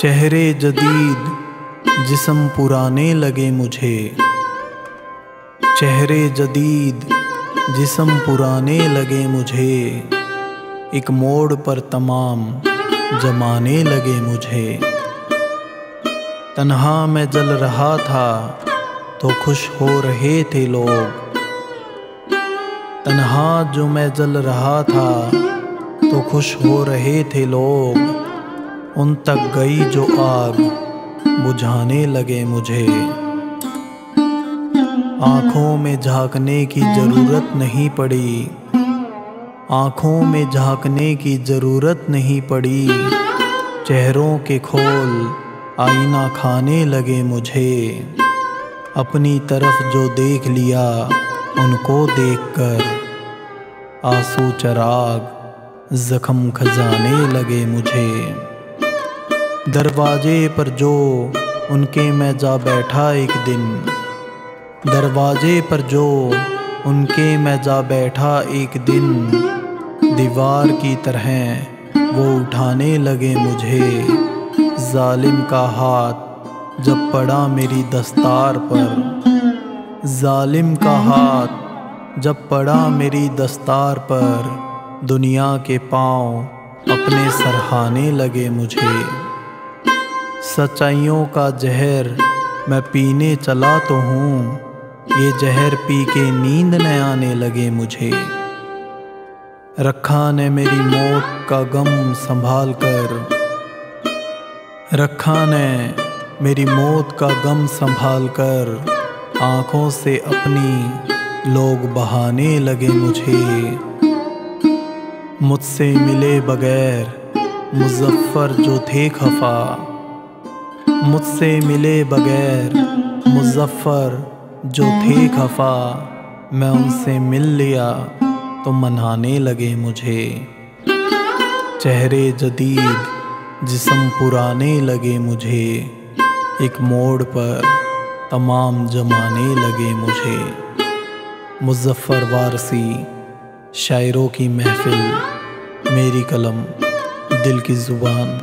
चेहरे जदीद जिसम पुराने लगे मुझे। चेहरे जदीद जिसम पुराने लगे मुझे। एक मोड़ पर तमाम जमाने लगे मुझे। तन्हा मैं जल रहा था तो खुश हो रहे थे लोग। तन्हा जो मैं जल रहा था तो खुश हो रहे थे लोग। उन तक गई जो आग बुझाने लगे मुझे। आँखों में झांकने की ज़रूरत नहीं पड़ी। आँखों में झांकने की ज़रूरत नहीं पड़ी। चेहरों के खोल आईना खाने लगे मुझे। अपनी तरफ़ जो देख लिया, उनको देखकर आँसू चराग जख्म खजाने लगे मुझे। दरवाजे पर जो, उनके मैं जा बैठा एक दिन। दरवाजे पर जो, उनके मैं जा बैठा एक दिन। दीवार की तरह वो उठाने लगे मुझे। जालिम का हाथ जब पड़ा मेरी दस्तार पर। जालिम का हाथ जब पड़ा मेरी दस्तार पर। दुनिया के पाँव अपने सरहाने लगे मुझे। सच्चाइयों का जहर मैं पीने चला तो हूँ। ये जहर पी के नींद न आने लगे मुझे। रखा ने मेरी मौत का गम संभाल कर। रखा ने मेरी मौत का गम संभाल कर। आँखों से अपनी लोग बहाने लगे मुझे। मुझसे मिले बगैर मुजफ्फ़र जो थे खफा। मुझसे मिले बगैर मुजफ्फ़र, जो थे खफा, मैं उनसे मिल लिया तो मनाने लगे मुझे। चेहरे जदीद, जिसम पुराने लगे मुझे। एक मोड़ पर तमाम जमाने लगे मुझे। मुजफ्फ़र वारसी, शायरों की महफिल, मेरी कलम, दिल की ज़ुबान।